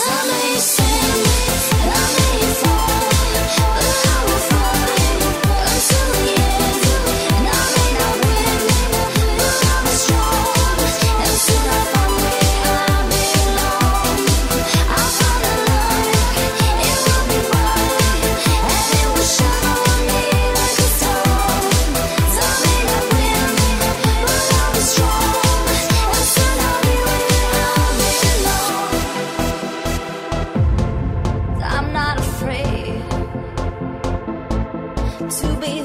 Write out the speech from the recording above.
Somebody to be